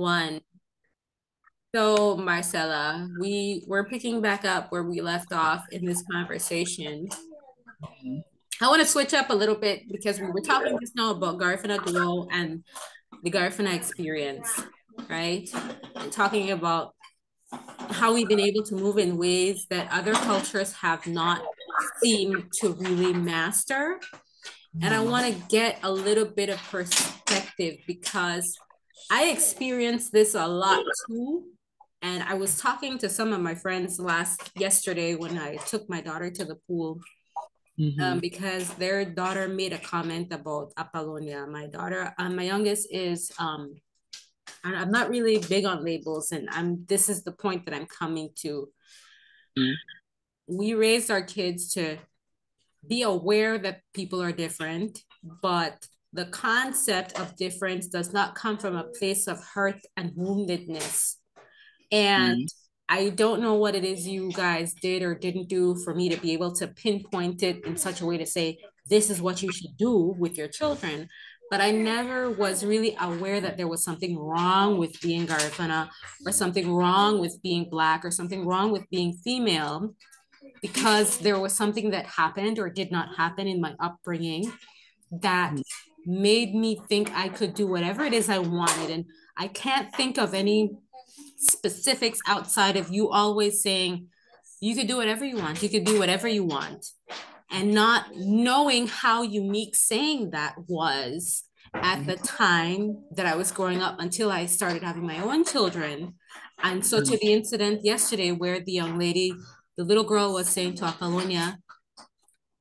One. So, Marcella, we we're picking back up where we left off in this conversation. I want to switch up a little bit because we were talking just now about Garifuna Duo and the Garifuna experience, right? And talking about how we've been able to move in ways that other cultures have not seemed to really master. And I want to get a little bit of perspective because I experienced this a lot too. And I was talking to some of my friends last yesterday when I took my daughter to the pool. Mm-hmm. Um, because their daughter made a comment about Apollonia. My daughter, um, my youngest is um, and I'm not really big on labels, and I'm this is the point that I'm coming to. Mm. We raised our kids to be aware that people are different, but the concept of difference does not come from a place of hurt and woundedness. And mm. I don't know what it is you guys did or didn't do for me to be able to pinpoint it in such a way to say, this is what you should do with your children but I never was really aware that there was something wrong with being Garifuna or something wrong with being Black or something wrong with being female because there was something that happened or did not happen in my upbringing that made me think I could do whatever it is I wanted. And I can't think of any specifics outside of you always saying, you could do whatever you want, you could do whatever you want and not knowing how unique saying that was at the mm-hmm. time that I was growing up until I started having my own children. And so to the mm-hmm. incident yesterday where the young lady, the little girl was saying to Apollonia,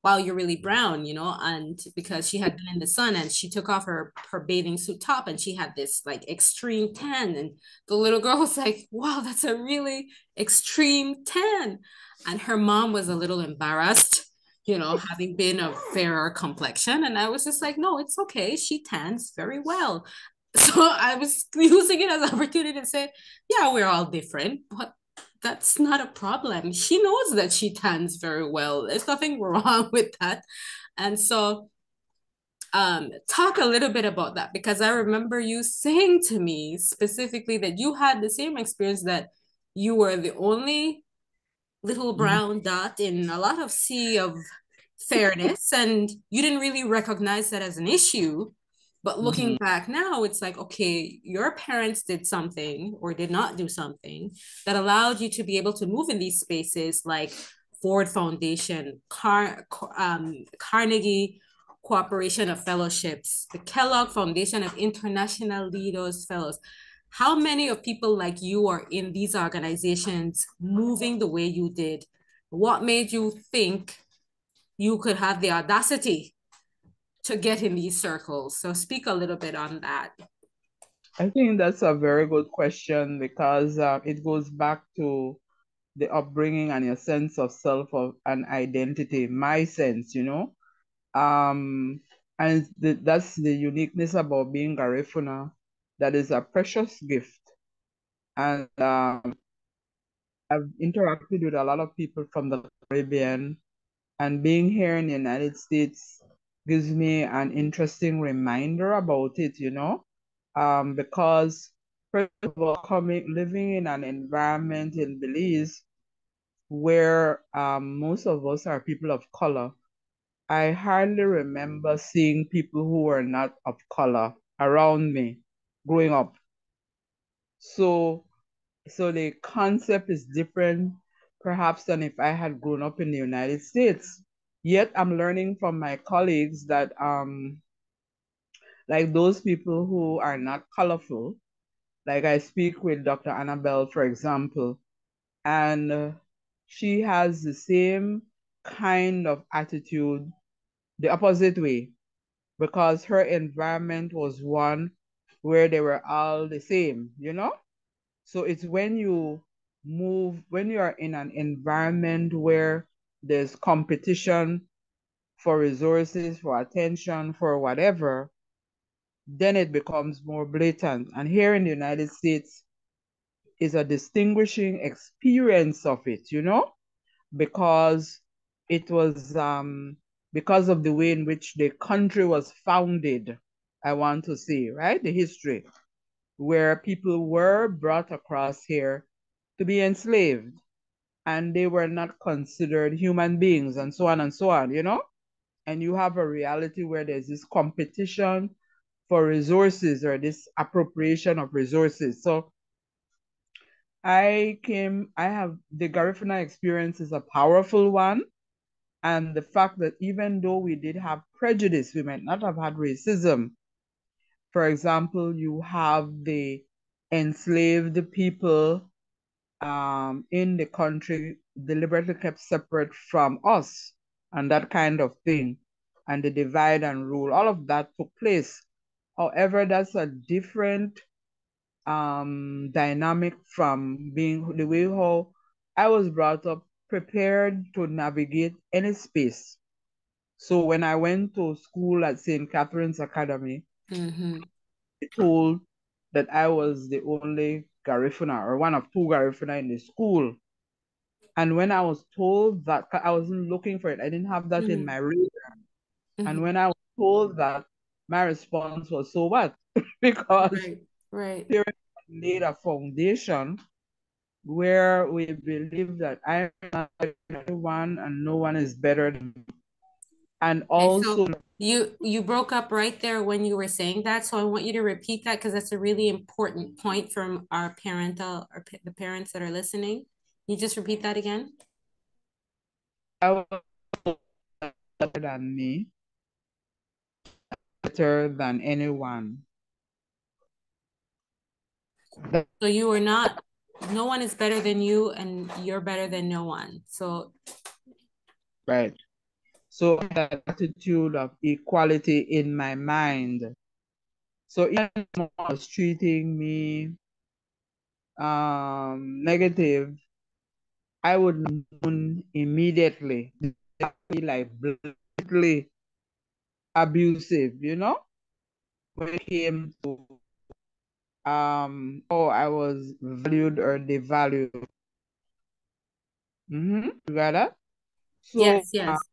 wow, you're really mm-hmm. brown, you know, and because she had been in the sun and she took off her, her bathing suit top and she had this like extreme tan. And the little girl was like, wow, that's a really extreme tan. And her mom was a little embarrassed you know, having been a fairer complexion. And I was just like, no, it's okay. She tans very well. So I was using it as an opportunity to say, yeah, we're all different, but that's not a problem. She knows that she tans very well. There's nothing wrong with that. And so um talk a little bit about that because I remember you saying to me specifically that you had the same experience that you were the only little mm-hmm. brown dot in a lot of sea of fairness and you didn't really recognize that as an issue but looking mm-hmm. back now it's like okay your parents did something or did not do something that allowed you to be able to move in these spaces like ford foundation Car- um, carnegie corporation of fellowships the kellogg foundation of international leaders fellows how many of people like you are in these organizations moving the way you did what made you think you could have the audacity to get in these circles. So speak a little bit on that. I think that's a very good question because uh, it goes back to the upbringing and your sense of self of and identity my sense you know? Um and the, that's the uniqueness about being garifuna that is a precious gift. And um, I've interacted with a lot of people from the Caribbean, and being here in the United States gives me an interesting reminder about it, you know, um, because first of all, coming living in an environment in Belize where um, most of us are people of color, I hardly remember seeing people who were not of color around me growing up. So, so the concept is different perhaps than if I had grown up in the United States. Yet I'm learning from my colleagues that um like those people who are not colorful, like I speak with Dr. Anabel, for example, and uh, she has the same kind of attitude the opposite way because her environment was one where they were all the same, you know? So it's when you move, when you are in an environment where there's competition for resources, for attention, for whatever, then it becomes more blatant. And here in the United States is a distinguishing experience of it, you know, because it was um, because of the way in which the country was founded I want to see, right? The history. where people were brought across here to be enslaved and they were not considered human beings and so on and so on, you know? And you have a reality where there's this competition for resources or this appropriation of resources. So I came, I have the Garifuna experience is a powerful one. And the fact that even though we did have prejudice, we might not have had racism. For example, you have the enslaved people um, in the country deliberately kept separate from us and that kind of thing, and the divide and rule, all of that took place. However, that's a different um, dynamic from being the way how I was brought up, prepared to navigate any space. So when I went to school at St. Catherine's Academy, mm-hmm. told that I was the only Garifuna or one of two Garifuna in the school. And when I was told that, I wasn't looking for it. I didn't have that mm-hmm. in my radar. Mm-hmm. And when I was told that, my response was, so what? because right. Right. laid a foundation where we believe that I am not one and no one is better than me. And also so you you broke up right there when you were saying that. So I want you to repeat that because that's a really important point from our parental or the parents that are listening. Can you just repeat that again? I better than me, better than anyone. So you are not, no one is better than you and you're better than no one. So. Right. So that attitude of equality in my mind. So if someone was treating me um, negative, I would immediately be like blatantly abusive, you know? When it came to um oh I was valued or devalued. Mm-hmm. You got that? So, yes, yes.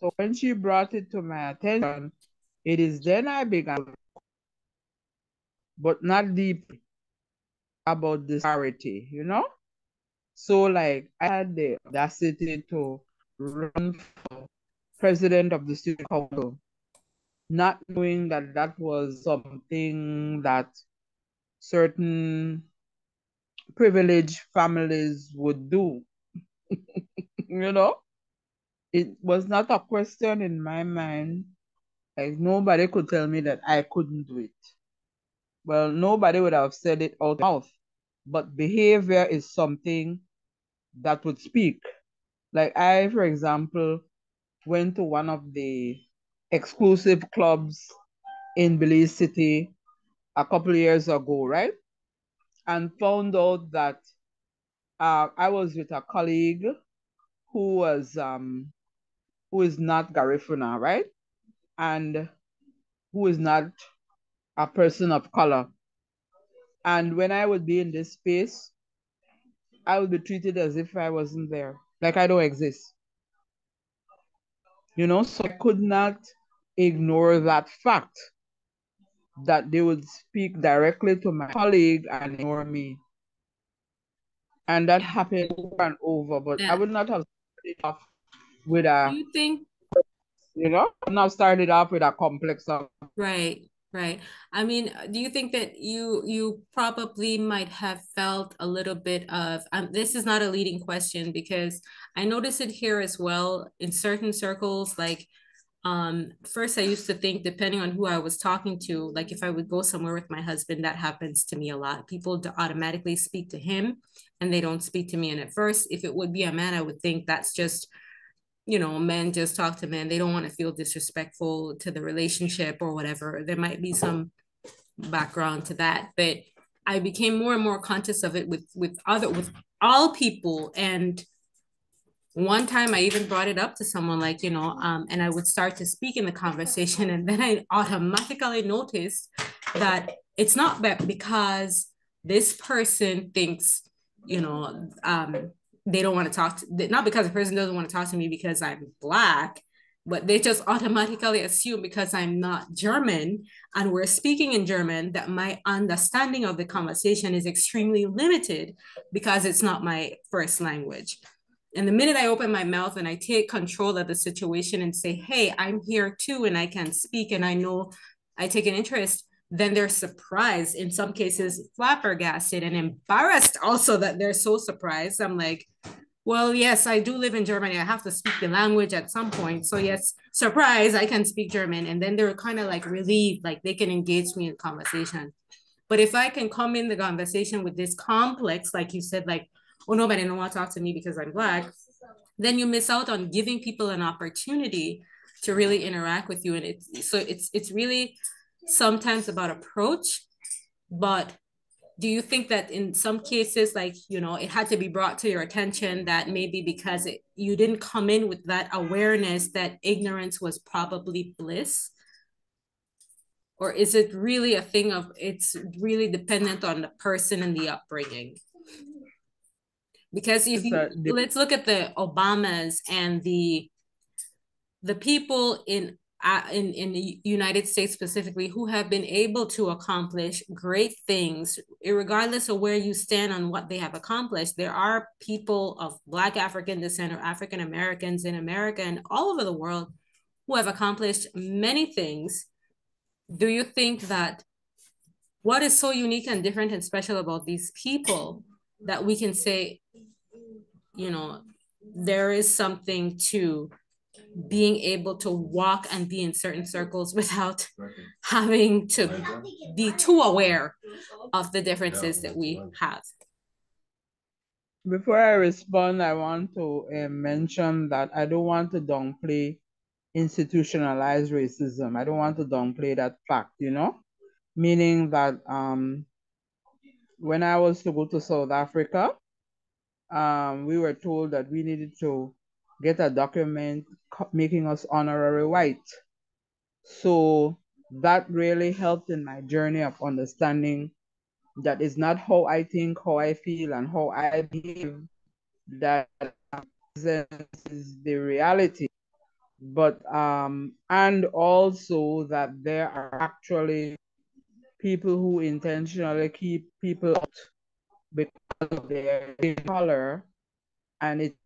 So when she brought it to my attention, it is then I began, but not deep about disparity, you know? So like I had the audacity to run for president of the student council, not knowing that that was something that certain privileged families would do. you know, it was not a question in my mind. Like nobody could tell me that I couldn't do it. Well, nobody would have said it out of mouth, but behavior is something that would speak. Like I, for example, went to one of the exclusive clubs in Belize City a couple years ago, right? And found out that uh, I was with a colleague who was um, who is not Garifuna, right? And who is not a person of color. And when I would be in this space, I would be treated as if I wasn't there, like I don't exist. You know, so I could not ignore that fact that they would speak directly to my colleague and ignore me. And that happened over and over, but yeah. I would not have started off with a. You think? You know, I'm not started off with a complex of. Right, right. I mean, do you think that you you probably might have felt a little bit of? Um, this is not a leading question because I notice it here as well in certain circles, like um first i used to think depending on who i was talking to like if i would go somewhere with my husband that happens to me a lot people automatically speak to him and they don't speak to me and at first if it would be a man i would think that's just you know men just talk to men they don't want to feel disrespectful to the relationship or whatever there might be some background to that but i became more and more conscious of it with with other with all people and one time I even brought it up to someone like, you know, um, and I would start to speak in the conversation. And then I automatically noticed that it's not that because this person thinks, you know, um, they don't want to talk to, not because the person doesn't want to talk to me because I'm black, but they just automatically assume because I'm not German and we're speaking in German that my understanding of the conversation is extremely limited because it's not my first language. And the minute I open my mouth and I take control of the situation and say, hey, I'm here too, and I can speak and I know I take an interest, then they're surprised, in some cases, flabbergasted and embarrassed also that they're so surprised. I'm like, well, yes, I do live in Germany. I have to speak the language at some point. So, yes, surprise, I can speak German. And then they're kind of like relieved, like they can engage me in conversation. But if I can come in the conversation with this complex, like you said, like, oh, nobody don't want to talk to me because I'm Black, then you miss out on giving people an opportunity to really interact with you. And it's so it's it's really sometimes about approach, but do you think that in some cases like you know it had to be brought to your attention that maybe because it, you didn't come in with that awareness that ignorance was probably bliss? Or is it really a thing of it's really dependent on the person and the upbringing? Because if you, let's look at the obamas and the the people in in, in the United States specifically who have been able to accomplish great things, regardless of where you stand on what they have accomplished. There are people of Black African descent or African Americans in America and all over the world who have accomplished many things. Do you think that what is so unique and different and special about these people that we can say, you know, there is something to being able to walk and be in certain circles without having to be too aware of the differences that we have. Before I respond, I want to uh, mention that I don't want to downplay institutionalized racism. I don't want to downplay that fact, you know, meaning that um, when I was to go to South Africa, um, we were told that we needed to get a document making us honorary white. So that really helped in my journey of understanding that is not how I think, how I feel, and how I behave that is the reality. But um, and also that there are actually people who intentionally keep people out because of their color, and it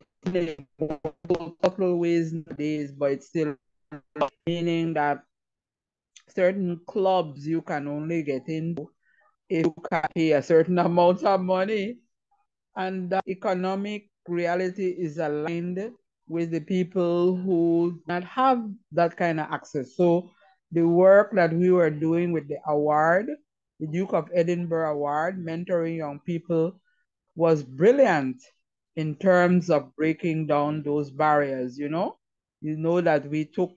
couple of ways nowadays, but it's still meaning that certain clubs you can only get into if you can pay a certain amount of money. And the economic reality is aligned with the people who not have that kind of access. So the work that we were doing with the award, the Duke of Edinburgh Award, mentoring young people, was brilliant in terms of breaking down those barriers, you know? You know that we took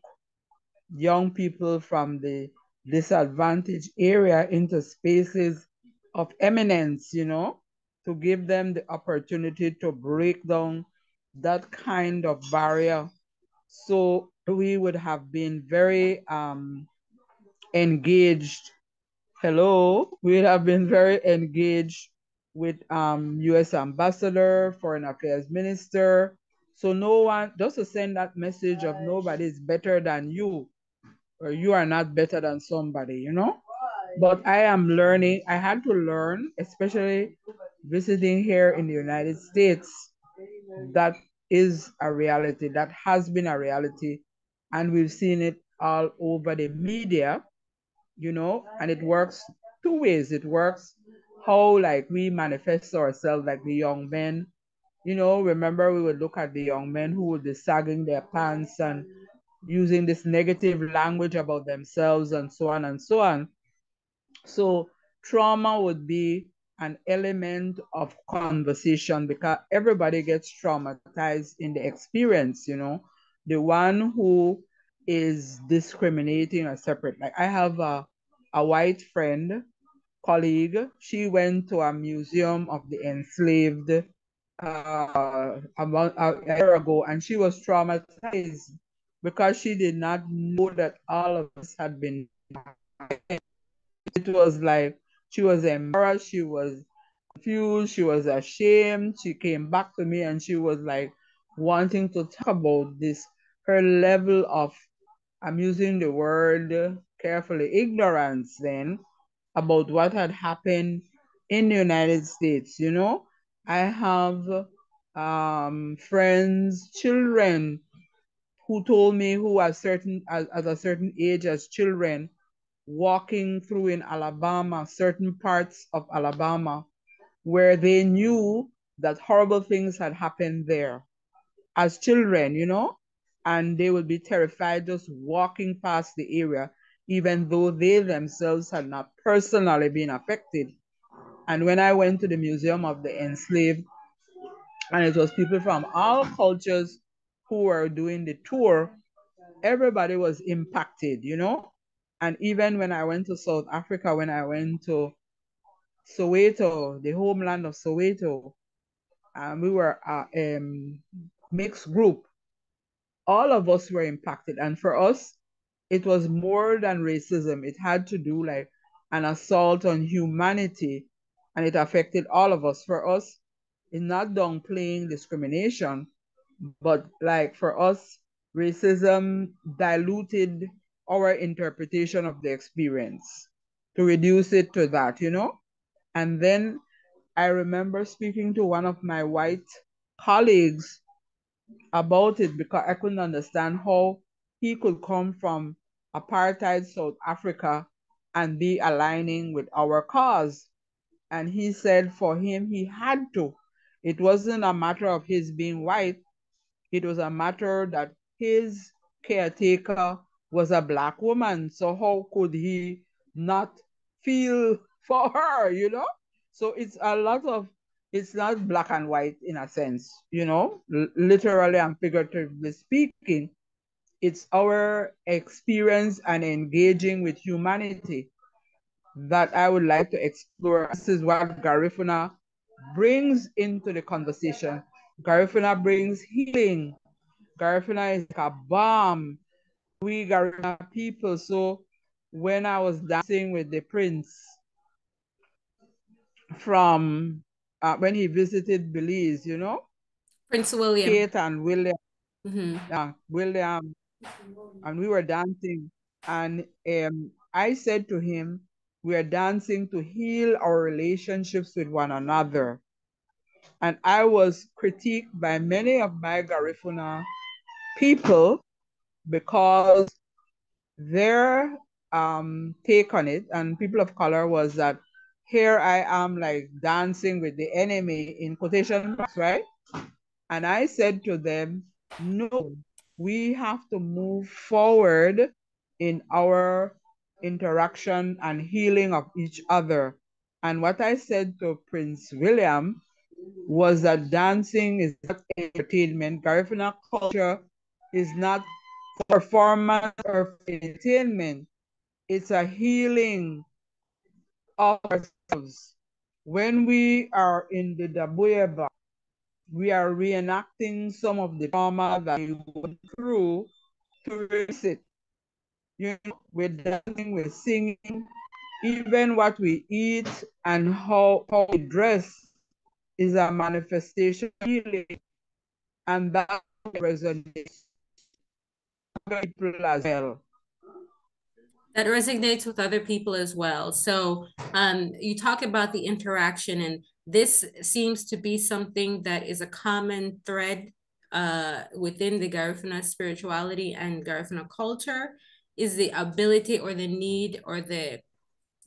young people from the disadvantaged area into spaces of eminence, you know, to give them the opportunity to break down that kind of barrier. So we would have been very um, engaged. Hello, we would have been very engaged with um, U.S. ambassador, foreign affairs minister. So no one, just to send that message of nobody is better than you, or you are not better than somebody, you know? But I am learning, I had to learn, especially visiting here in the United States, that is a reality, that has been a reality. And we've seen it all over the media, you know, and it works two ways. It works how like we manifest ourselves like the young men. You know, remember we would look at the young men who would be sagging their pants and using this negative language about themselves and so on and so on. So trauma would be an element of conversation because everybody gets traumatized in the experience, you know. The one who is discriminating or separate. Like I have a, a white friend colleague, she went to a museum of the enslaved uh, about a year ago, and she was traumatized because she did not know that all of us had been. It was like she was embarrassed, she was confused, she was ashamed. She came back to me and she was like wanting to talk about this her level of, I'm using the word carefully, ignorance then about what had happened in the United States. You know, I have um, friends, children who told me who are certain at, at a certain age as children walking through in Alabama, certain parts of Alabama, where they knew that horrible things had happened there as children, you know, and they would be terrified just walking past the area, even though they themselves had not personally been affected. And when I went to the Museum of the Enslaved, and it was people from all cultures who were doing the tour, everybody was impacted, you know? And even when I went to South Africa, when I went to Soweto, the homeland of Soweto, and we were a um, mixed group. All of us were impacted. And for us, it was more than racism. It had to do like an assault on humanity, and it affected all of us. For us, it's not downplaying discrimination, but like for us, racism diluted our interpretation of the experience to reduce it to that, you know? And then I remember speaking to one of my white colleagues about it because I couldn't understand how he could come from apartheid South Africa and be aligning with our cause. And he said for him, he had to. It wasn't a matter of his being white, it was a matter that his caretaker was a black woman. So how could he not feel for her, you know? So it's a lot of, it's not black and white in a sense, you know, literally and figuratively speaking. It's our experience and engaging with humanity that I would like to explore. This is what Garifuna brings into the conversation. Garifuna brings healing. Garifuna is like a balm we Garifuna people. So when I was dancing with the prince from uh, when he visited Belize, you know, Prince William, Kate and William, mm-hmm. yeah, William, and we were dancing, and um, I said to him, "We are dancing to heal our relationships with one another." And I was critiqued by many of my Garifuna people because their um, take on it and people of color was that here I am like dancing with the enemy in quotation marks, right? And I said to them, no, we have to move forward in our interaction and healing of each other. And what I said to Prince William was that dancing is not entertainment. Garifuna culture is not performance or entertainment. It's a healing of ourselves. When we are in the Dabuyaba, we are reenacting some of the trauma that we went through to erase it. You know, we're dancing, we're singing, even what we eat and how, how we dress is a manifestation healing. And that resonates people as well that resonates with other people as well. So um, you talk about the interaction, and this seems to be something that is a common thread uh, within the Garifuna spirituality and Garifuna culture is the ability or the need or the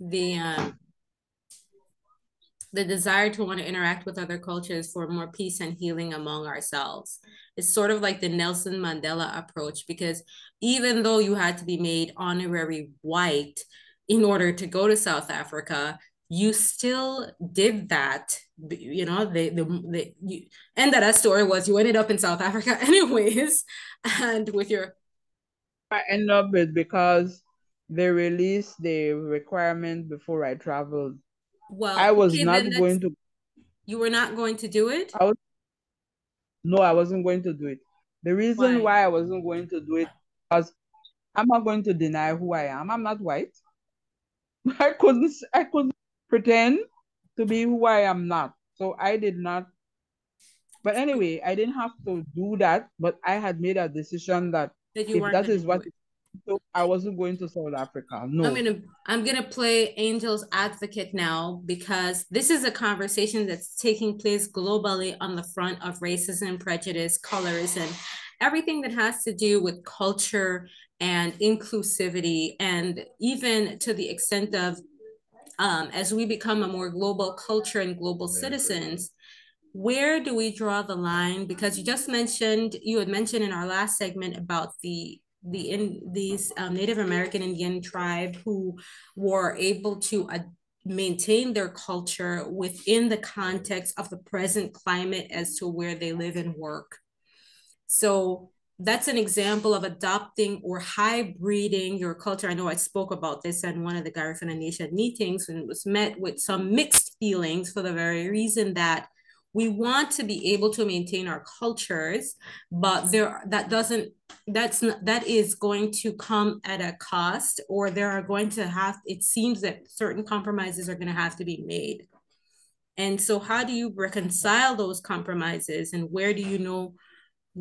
the um, the desire to want to interact with other cultures for more peace and healing among ourselves. It's sort of like the Nelson Mandela approach because even though you had to be made honorary white in order to go to South Africa, you still did that. You know, the the, the you, end of that story was you ended up in South Africa anyways, and with your I end up with because they released the requirement before I traveled well, I was okay, not going to. You were not going to do it. I was. No, I wasn't going to do it. The reason why, why I wasn't going to do it was I'm not going to deny who I am. I'm not white. I couldn't. I couldn't pretend to be who I am not. So I did not. But anyway, I didn't have to do that. But I had made a decision that That you if that is what it. so I wasn't going to South Africa. No. I'm gonna I'm gonna play angel's advocate now because this is a conversation that's taking place globally on the front of racism, prejudice, colorism, everything that has to do with culture and inclusivity, and even to the extent of um, as we become a more global culture and global citizens, where do we draw the line? Because you just mentioned, you had mentioned in our last segment about the the in these um, Native American Indian tribe who were able to uh, maintain their culture within the context of the present climate as to where they live and work. So that's an example of adopting or hybriding your culture. I know I spoke about this at one of the Garifuna Nation meetings and was met with some mixed feelings for the very reason that we want to be able to maintain our cultures but there that doesn't that's not that is going to come at a cost or there are going to have it seems that certain compromises are going to have to be made and so how do you reconcile those compromises and where do you know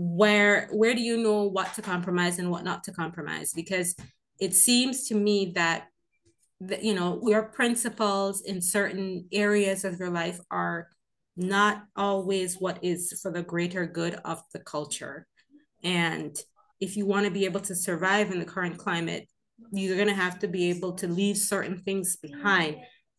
where where do you know what to compromise and what not to compromise because it seems to me that that you know your principles in certain areas of your life are not always what is for the greater good of the culture. And if you want to be able to survive in the current climate, you're going to have to be able to leave certain things behind.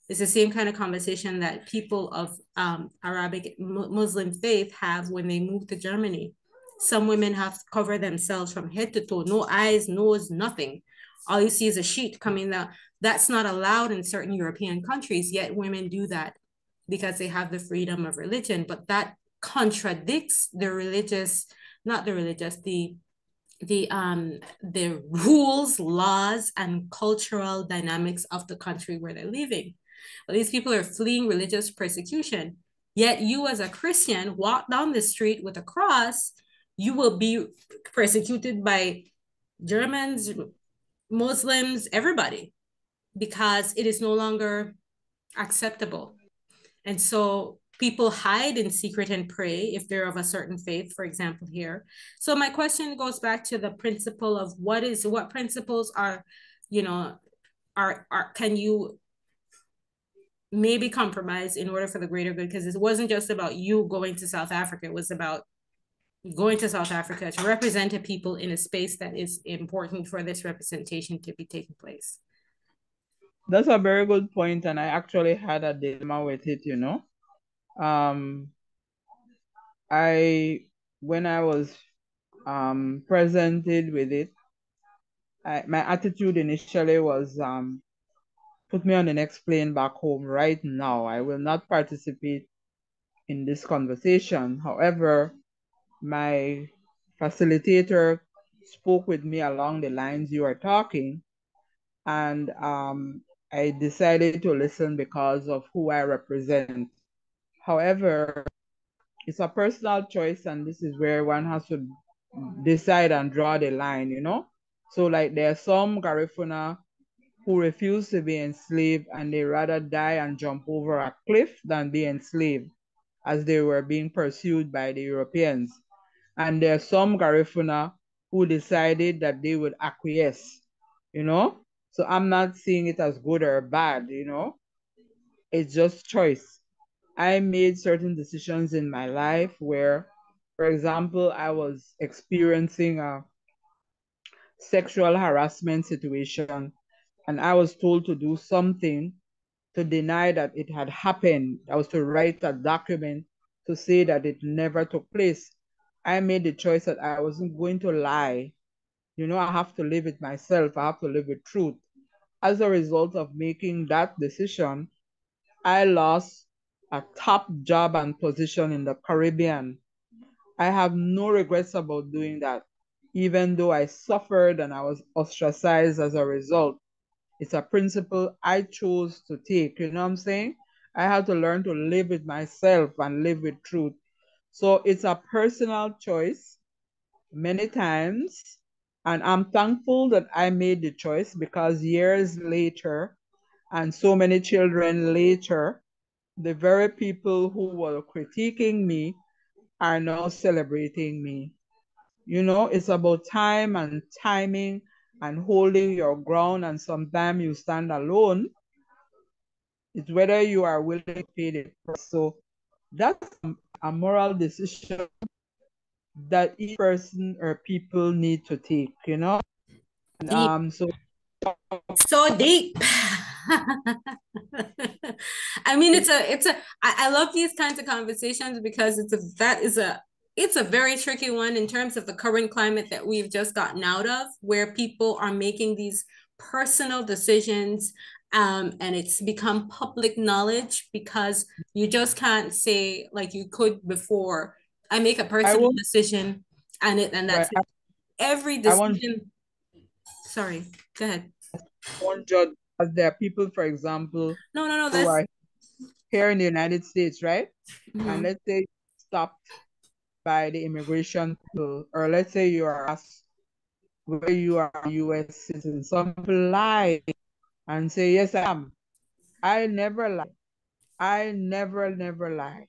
It's the same kind of conversation that people of um, Arabic Muslim faith have when they move to Germany. Some women have to cover themselves from head to toe, no eyes, nose, nothing. All you see is a sheet coming out. That's not allowed in certain European countries, yet women do that because they have the freedom of religion, but that contradicts the religious, not the religious, the the um the rules, laws, and cultural dynamics of the country where they're living. Well, these people are fleeing religious persecution. Yet you as a Christian walk down the street with a cross, you will be persecuted by Germans, Muslims, everybody, because it is no longer acceptable. And so people hide in secret and pray if they're of a certain faith, for example, here. So my question goes back to the principle of what is what principles are, you know, are are can you maybe compromise in order for the greater good? Because it wasn't just about you going to South Africa, it was about going to South Africa to represent a people in a space that is important for this representation to be taking place. That's a very good point, and I actually had a dilemma with it. You know, um, I when I was um, presented with it, I, my attitude initially was um, put me on the next plane back home right now. I will not participate in this conversation. However, my facilitator spoke with me along the lines you are talking, and um, I decided to listen because of who I represent. However, it's a personal choice, and this is where one has to decide and draw the line, you know? So, like, there are some Garifuna who refuse to be enslaved and they rather die and jump over a cliff than be enslaved as they were being pursued by the Europeans. And there are some Garifuna who decided that they would acquiesce, you know? So I'm not seeing it as good or bad, you know? It's just choice. I made certain decisions in my life where, for example, I was experiencing a sexual harassment situation and I was told to do something to deny that it had happened. I was to write a document to say that it never took place. I made the choice that I wasn't going to lie you know, I have to live it myself. I have to live with truth. As a result of making that decision, I lost a top job and position in the Caribbean. I have no regrets about doing that, even though I suffered and I was ostracized as a result. It's a principle I chose to take. You know what I'm saying? I had to learn to live with myself and live with truth. So it's a personal choice many times and I'm thankful that I made the choice because years later, and so many children later, the very people who were critiquing me are now celebrating me. You know, it's about time and timing and holding your ground, and sometimes you stand alone. It's whether you are willing to pay the price. So that's a moral decision that each person or people need to take, you know? Deep. Um, so so deep. I mean, it's a, it's a. I, I love these kinds of conversations because it's a, that is a, it's a very tricky one in terms of the current climate that we've just gotten out of, where people are making these personal decisions um, and it's become public knowledge because you just can't say like you could before. I make a personal decision, and it and that's right. it. Every decision. Sorry, go ahead. One judge, there are people, for example, no, no, no, that's here in the United States, right? Mm-hmm. And let's say stopped by the immigration people, or let's say you are asked where you are a U.S. citizen. Some people lie and say, Yes, I am. I never lie. I never, never lie.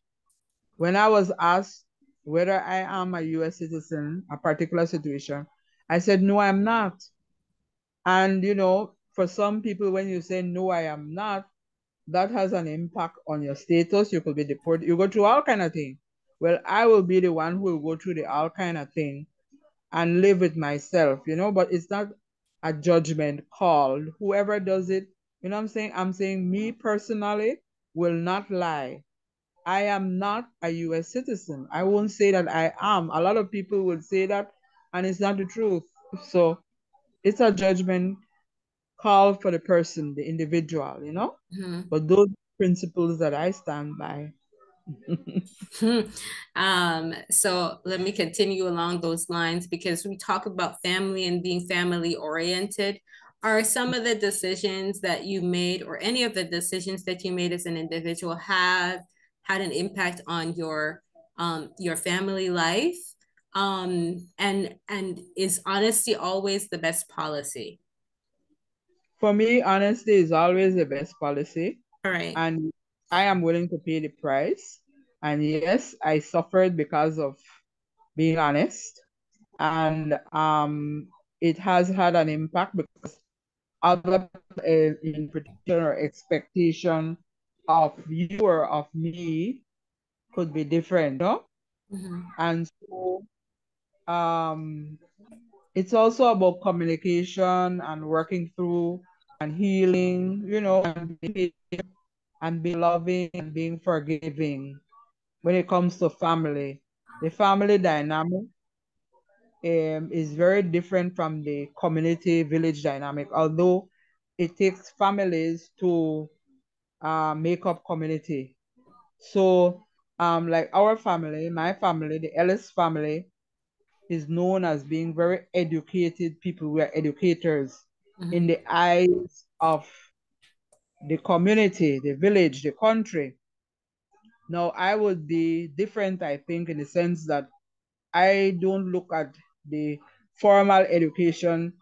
When I was asked whether I am a US citizen, a particular situation, I said, No, I'm not. And, you know, for some people, when you say, No, I am not, that has an impact on your status. You could be deported. You go through all kind of thing. Well, I will be the one who will go through the all kind of thing and live with myself, you know, but it's not a judgment call. Whoever does it, you know I'm saying? I'm saying me personally will not lie. I am not a US citizen. I won't say that I am. A lot of people would say that, and it's not the truth. So it's a judgment call for the person, the individual, you know? Mm-hmm. But those principles that I stand by. Um, so let me continue along those lines because we talk about family and being family oriented. Are some of the decisions that you made, or any of the decisions that you made as an individual, have had an impact on your um, your family life? Um, and and is honesty always the best policy? For me, honesty is always the best policy. All right. And I am willing to pay the price. And yes, I suffered because of being honest. And um, it has had an impact because other uh, interpretation or expectation of you or of me could be different, no? Mm-hmm. And so um, it's also about communication and working through and healing, you know, and being, and being loving and being forgiving when it comes to family. The family dynamic um, is very different from the community village dynamic, although it takes families to uh, make up community. So, um, like our family, my family, the Ellis family, is known as being very educated people. We are educators mm-hmm. in the eyes of the community, the village, the country. Now, I would be different, I think, in the sense that I don't look at the formal education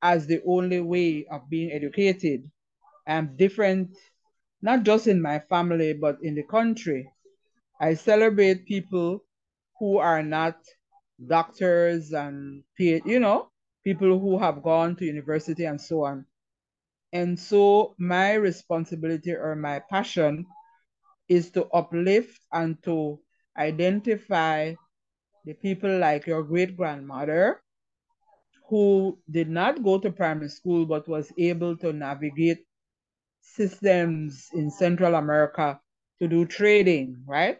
as the only way of being educated. I'm different, not just in my family, but in the country. I celebrate people who are not doctors and, you know, people who have gone to university and so on. And so my responsibility or my passion is to uplift and to identify the people like your great grandmother who did not go to primary school but was able to navigate systems in Central America to do trading, right?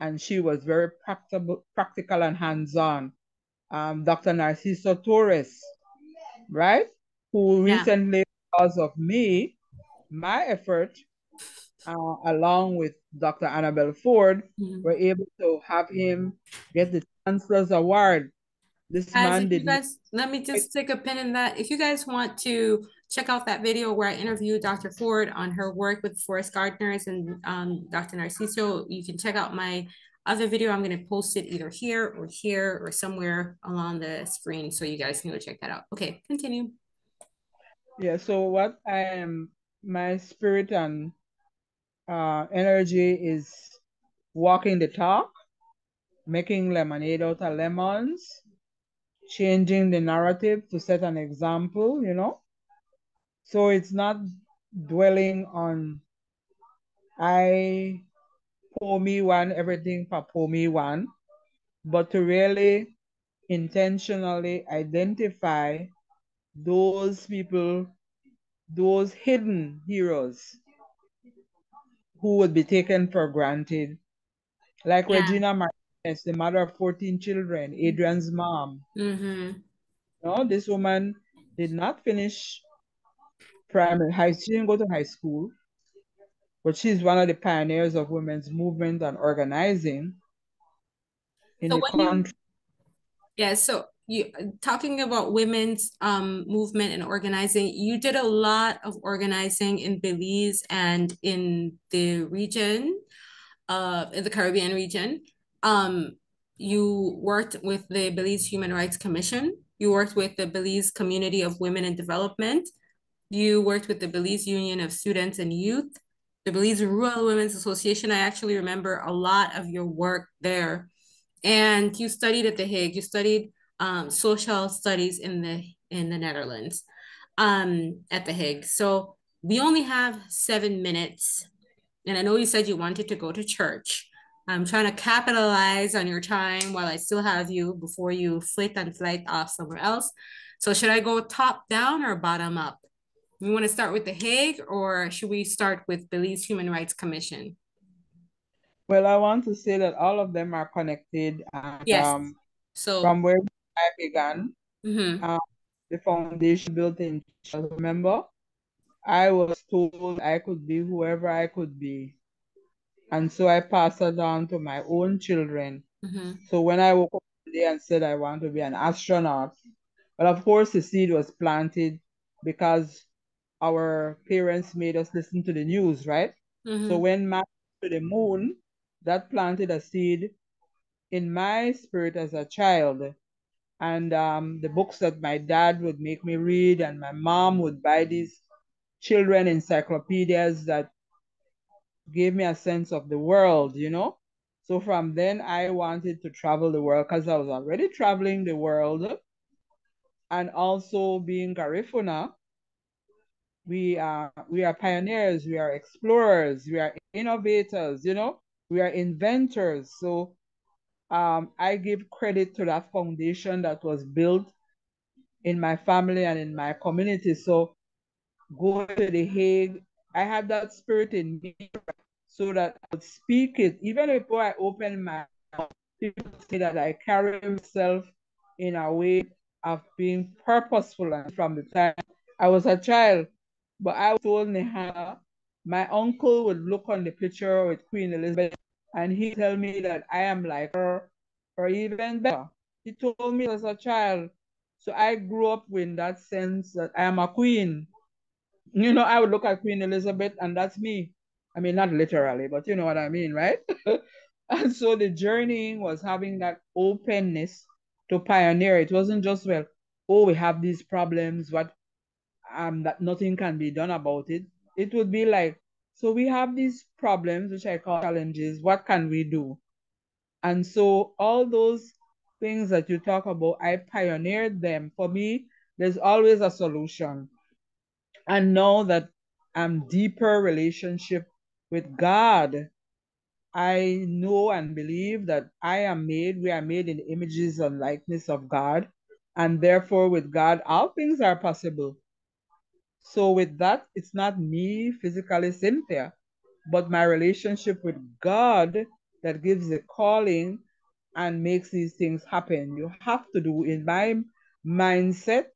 And she was very practical, practical and hands-on. Um, Dr. Narciso Torres, right? Who yeah. recently, because of me, my effort, uh, along with Dr. Anabel Ford, mm-hmm. were able to have him get the Chancellor's Award. This man did. Guys, let me just take a pin in that. If you guys want to check out that video where I interviewed Dr. Ford on her work with forest gardeners and um, Dr. Narciso, you can check out my other video. I'm going to post it either here or here or somewhere along the screen so you guys can go check that out. Okay, continue. Yeah, so what I am, my spirit and uh, energy is walking the talk, making lemonade out of lemons, changing the narrative to set an example, you know. So it's not dwelling on I pour me one, everything for pour me one, but to really intentionally identify those people, those hidden heroes who would be taken for granted. Like yeah. Regina Martinez, the mother of 14 children, Adrian's mom. Mm-hmm. No, this woman did not finish primary high. She didn't go to high school, but she's one of the pioneers of women's movement and organizing in so the country. You, yeah, so you talking about women's um, movement and organizing. You did a lot of organizing in Belize and in the region, uh, in the Caribbean region. Um, you worked with the Belize Human Rights Commission. You worked with the Belize Community of Women in Development. You worked with the Belize Union of Students and Youth, the Belize Rural Women's Association. I actually remember a lot of your work there. And you studied at The Hague. You studied um, social studies in the in the Netherlands um, at The Hague. So we only have seven minutes. And I know you said you wanted to go to church. I'm trying to capitalize on your time while I still have you before you flit and flight off somewhere else. So should I go top down or bottom up? We want to start with The Hague or should we start with Belize Human Rights Commission? Well, I want to say that all of them are connected. And, yes. Um, so from where I began, mm-hmm. um, the foundation built in, remember, I was told I could be whoever I could be. And so I passed it on to my own children. Mm-hmm. So when I woke up today and said I want to be an astronaut, well, of course, the seed was planted because our parents made us listen to the news, right? Mm-hmm. So when man to the moon, that planted a seed in my spirit as a child. And um, the books that my dad would make me read, and my mom would buy these children encyclopedias that gave me a sense of the world, you know? So from then, I wanted to travel the world because I was already traveling the world. And also being Garifuna, we are we are pioneers, we are explorers, we are innovators, you know, we are inventors. So um, I give credit to that foundation that was built in my family and in my community. So going to the Hague, I had that spirit in me so that I would speak it. Even before I open my mouth, people say that I carry myself in a way of being purposeful and from the time I was a child. But I told Nehanda, my uncle would look on the picture with Queen Elizabeth and he tell me that I am like her or even better. He told me as a child. So I grew up with that sense that I am a queen. You know, I would look at Queen Elizabeth and that's me. I mean, not literally, but you know what I mean, right? and so the journey was having that openness to pioneer. It wasn't just, well, oh, we have these problems, what um that nothing can be done about it. It would be like, so we have these problems, which I call challenges. What can we do? And so all those things that you talk about, I pioneered them. For me, there's always a solution. And now that I'm deeper relationship with God, I know and believe that I am made, we are made in images and likeness of God. And therefore, with God, all things are possible. So with that, it's not me physically Cynthia, but my relationship with God that gives the calling and makes these things happen. You have to do in my mindset,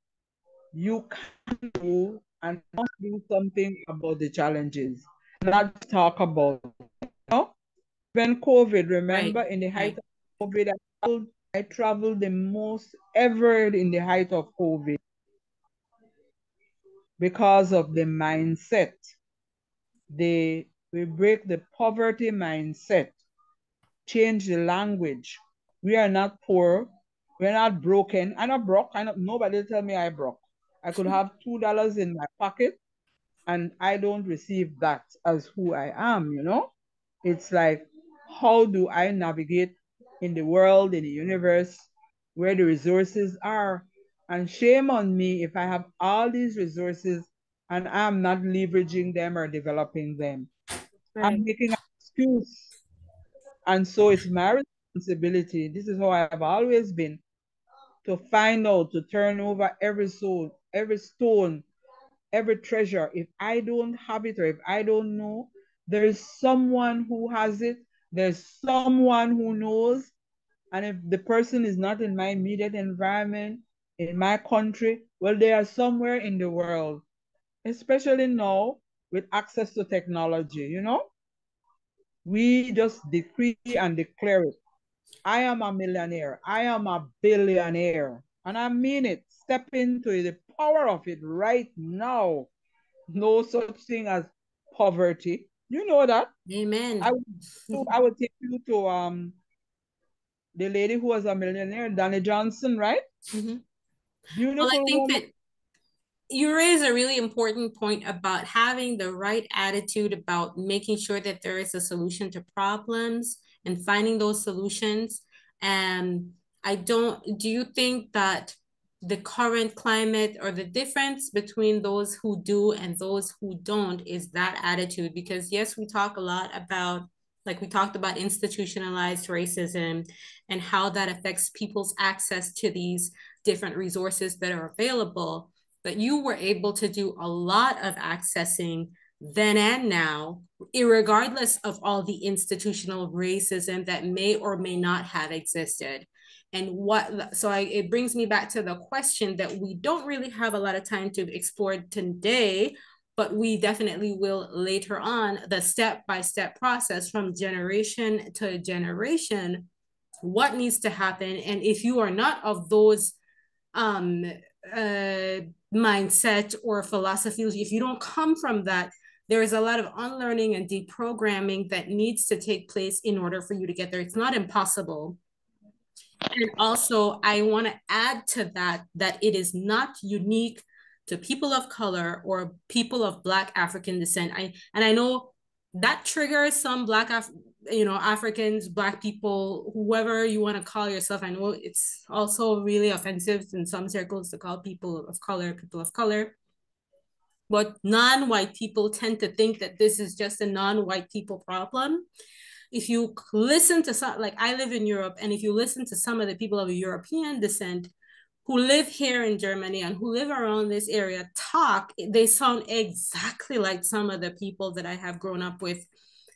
you can do and do something about the challenges, not talk about you know? When COVID, remember right. in the height of COVID, I traveled, I traveled the most ever in the height of COVID because of the mindset. They we break the poverty mindset, change the language. We are not poor. We're not broken. I'm not broke. I'm not, nobody tell me I broke. I could have two dollars in my pocket and I don't receive that as who I am, you know? It's like, how do I navigate in the world, in the universe, where the resources are. And shame on me if I have all these resources and I'm not leveraging them or developing them. Right. I'm making an excuse. And so it's my responsibility. This is how I've always been to find out, to turn over every soul, every stone, every treasure. If I don't have it or if I don't know, there is someone who has it. There's someone who knows. And if the person is not in my immediate environment, in my country, well, they are somewhere in the world, especially now with access to technology, you know? We just decree and declare it. I am a millionaire. I am a billionaire. And I mean it. Step into the power of it right now. No such thing as poverty. You know that. Amen. I would, I would take you to um the lady who was a millionaire, Dani Johnson, right? Mm-hmm. Beautiful well, I think that you raise a really important point about having the right attitude about making sure that there is a solution to problems and finding those solutions. And I don't, do you think that the current climate or the difference between those who do and those who don't is that attitude? Because yes, we talk a lot about like we talked about institutionalized racism and how that affects people's access to these different resources that are available but you were able to do a lot of accessing then and now, regardless of all the institutional racism that may or may not have existed. And what, so I, it brings me back to the question that we don't really have a lot of time to explore today, but we definitely will later on the step by step process from generation to generation. What needs to happen? And if you are not of those um, uh, mindset or philosophy, if you don't come from that, there is a lot of unlearning and deprogramming that needs to take place in order for you to get there. It's not impossible. And also, I want to add to that that it is not unique to people of color or people of Black African descent. I and I know that triggers some Black Af- you know africans black people whoever you want to call yourself i know it's also really offensive in some circles to call people of color people of color. But non-white people tend to think that this is just a non-white people problem. If you listen to some like i live in europe and if you listen to some of the people of european descent who live here in germany and who live around this area talk they sound exactly like some of the people that i have grown up with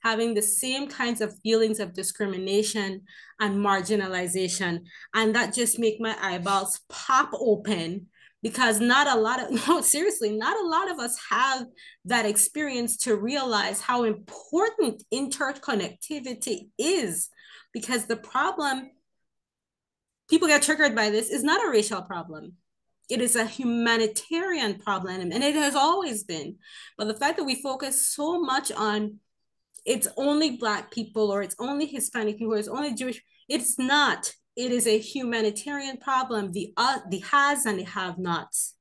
having the same kinds of feelings of discrimination and marginalization. And that just make my eyeballs pop open because not a lot of no seriously not a lot of us have that experience to realize how important interconnectivity is. Because the problem people get triggered by this is not a racial problem. It is a humanitarian problem and it has always been. But the fact that we focus so much on it's only black people or it's only hispanic people or it's only jewish it's not. It is a humanitarian problem. The uh, the has and the have nots